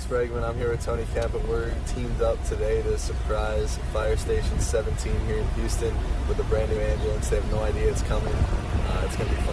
Alex Bregman. I'm here with Tony Kemp, and we're teamed up today to surprise Fire Station 17 here in Houston with a brand new ambulance. They have no idea it's coming. Uh, it's going to be fun.